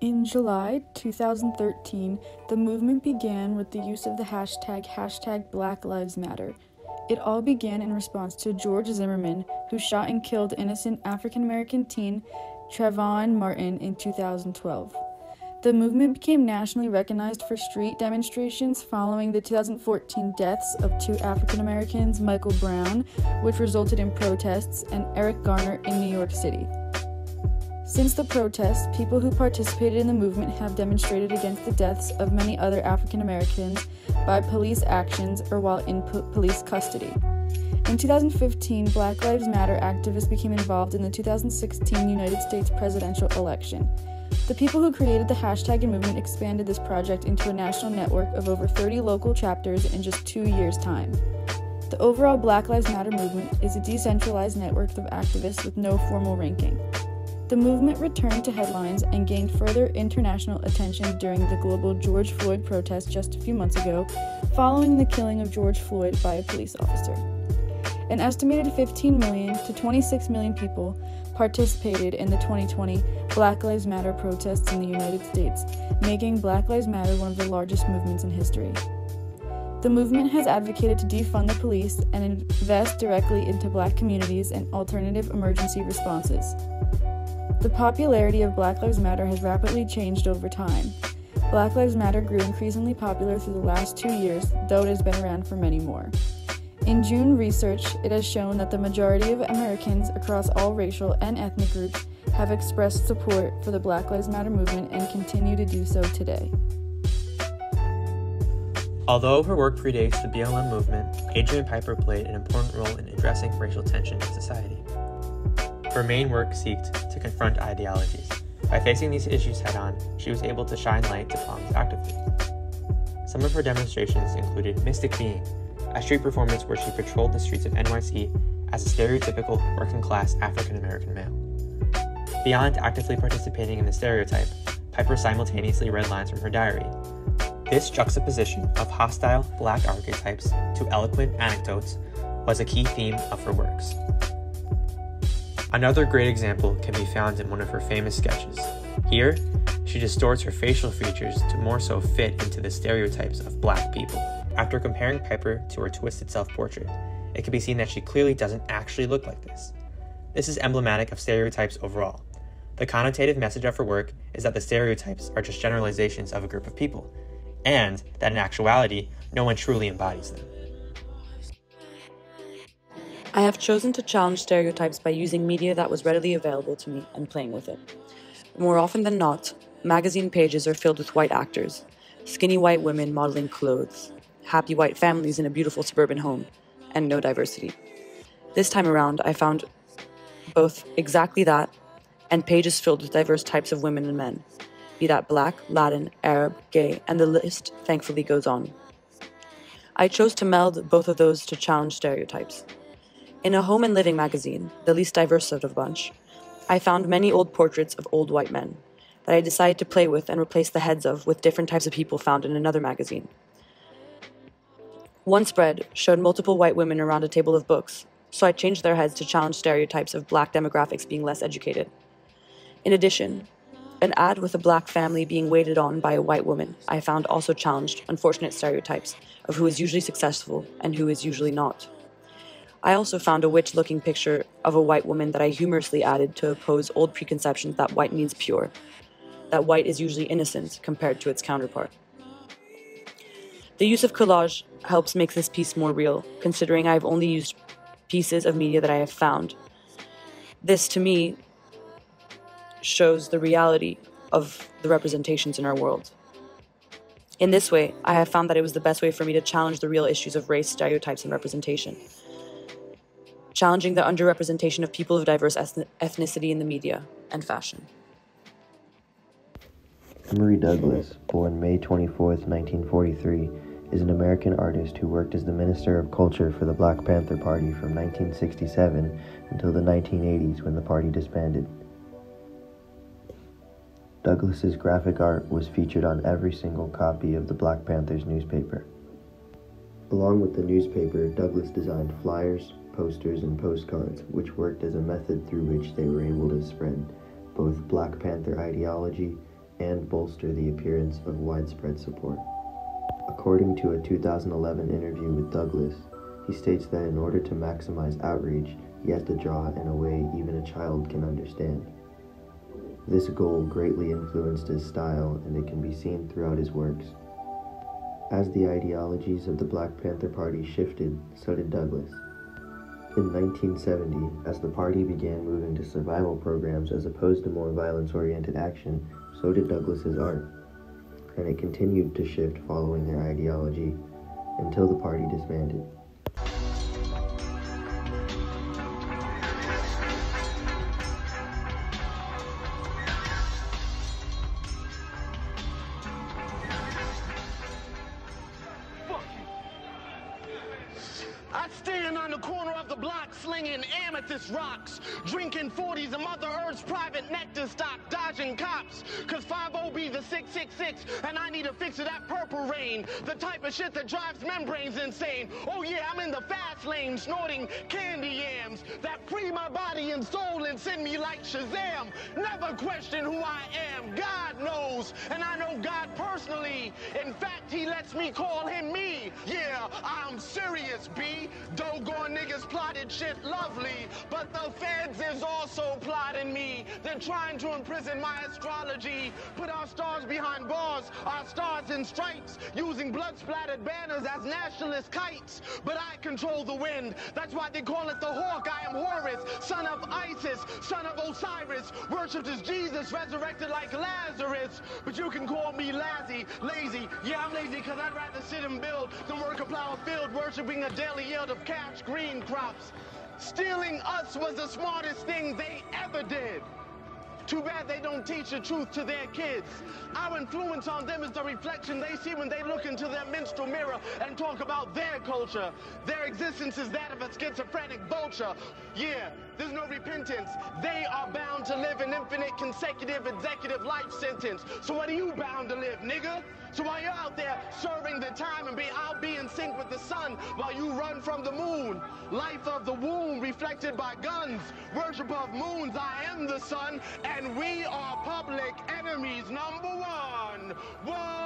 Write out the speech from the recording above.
In July 2013, the movement began with the use of the hashtag hashtag Black Lives Matter. It all began in response to George Zimmerman, who shot and killed innocent African American teen Trayvon Martin in 2012. The movement became nationally recognized for street demonstrations following the 2014 deaths of two African Americans, Michael Brown, which resulted in protests, and Eric Garner in New York City. Since the protests, people who participated in the movement have demonstrated against the deaths of many other African Americans by police actions or while in po- police custody. In 2015, Black Lives Matter activists became involved in the 2016 United States presidential election. The people who created the hashtag and movement expanded this project into a national network of over 30 local chapters in just two years' time. The overall Black Lives Matter movement is a decentralized network of activists with no formal ranking. The movement returned to headlines and gained further international attention during the global George Floyd protest just a few months ago, following the killing of George Floyd by a police officer. An estimated 15 million to 26 million people participated in the 2020 Black Lives Matter protests in the United States, making Black Lives Matter one of the largest movements in history. The movement has advocated to defund the police and invest directly into black communities and alternative emergency responses. The popularity of Black Lives Matter has rapidly changed over time. Black Lives Matter grew increasingly popular through the last two years, though it has been around for many more. In June research, it has shown that the majority of Americans across all racial and ethnic groups have expressed support for the Black Lives Matter movement and continue to do so today. Although her work predates the BLM movement, Adrian Piper played an important role in addressing racial tension in society. Her main work sought to confront ideologies. By facing these issues head on, she was able to shine light to problems actively. Some of her demonstrations included Mythic Being, a street performance where she patrolled the streets of NYC as a stereotypical working class African American male. Beyond actively participating in the stereotype, Piper simultaneously read lines from her diary. This juxtaposition of hostile black archetypes to eloquent anecdotes was a key theme of her works. Another great example can be found in one of her famous sketches. Here, she distorts her facial features to more so fit into the stereotypes of black people. After comparing Piper to her twisted self portrait, it can be seen that she clearly doesn't actually look like this. This is emblematic of stereotypes overall. The connotative message of her work is that the stereotypes are just generalizations of a group of people, and that in actuality, no one truly embodies them. I have chosen to challenge stereotypes by using media that was readily available to me and playing with it. More often than not, magazine pages are filled with white actors, skinny white women modeling clothes, happy white families in a beautiful suburban home, and no diversity. This time around, I found both exactly that and pages filled with diverse types of women and men, be that black, Latin, Arab, gay, and the list thankfully goes on. I chose to meld both of those to challenge stereotypes. In a home and living magazine, the least diverse sort of the bunch, I found many old portraits of old white men that I decided to play with and replace the heads of with different types of people found in another magazine. One spread showed multiple white women around a table of books, so I changed their heads to challenge stereotypes of black demographics being less educated. In addition, an ad with a black family being waited on by a white woman I found also challenged unfortunate stereotypes of who is usually successful and who is usually not. I also found a witch looking picture of a white woman that I humorously added to oppose old preconceptions that white means pure, that white is usually innocent compared to its counterpart. The use of collage helps make this piece more real, considering I've only used pieces of media that I have found. This, to me, shows the reality of the representations in our world. In this way, I have found that it was the best way for me to challenge the real issues of race, stereotypes, and representation. Challenging the underrepresentation of people of diverse ethnicity in the media and fashion. Emory Douglas, born May 24, 1943, is an American artist who worked as the Minister of Culture for the Black Panther Party from 1967 until the 1980s when the party disbanded. Douglas's graphic art was featured on every single copy of the Black Panthers newspaper. Along with the newspaper, Douglas designed flyers, posters, and postcards, which worked as a method through which they were able to spread both Black Panther ideology and bolster the appearance of widespread support. According to a 2011 interview with Douglas, he states that in order to maximize outreach, he has to draw in a way even a child can understand. This goal greatly influenced his style, and it can be seen throughout his works. As the ideologies of the Black Panther Party shifted, so did Douglas. In 1970, as the party began moving to survival programs as opposed to more violence oriented action, so did Douglas's art. And it continued to shift following their ideology until the party disbanded. I stand on the corner of the block slinging amethyst rocks, drinking 40s of Mother Earth's private nectar stock, dodging cops. Cause 5-0 the 666, and I need to fix it that purple rain. The type of shit that drives membranes insane. Oh yeah, I'm in the fast lane, snorting candy yams that free my body and soul and send me like Shazam. Never question who I am. God knows, and I know God personally. In fact, he lets me call him me. Yeah, I'm serious, B. Doggone niggas plotted shit lovely, but the feds is also plotting me. They're trying to imprison my astrology, put our stars behind bars, our stars in stripes, using blood-splattered banners as nationalist kites. But I control the wind. That's why they call it the hawk. I am Horus, son of Isis, son of Osiris, worshipped as Jesus, resurrected like Lazarus. But you can call me lazy, lazy. Yeah, I'm lazy because I'd rather sit and build than work a plow field, worshiping a daily yield of cash green crops. Stealing us was the smartest thing they ever did. Too bad they don't teach the truth to their kids. Our influence on them is the reflection they see when they look into their menstrual mirror and talk about their culture. Their existence is that of a schizophrenic vulture. Yeah, there's no repentance. They are bound to live an infinite consecutive executive life sentence. So what are you bound to live, nigga? So while you're out there serving the time and be, I'll be in sync with the sun while you run from the moon. Life of the womb reflected by guns. Worship of moons, I am the sun, and we are public enemies number. One, one.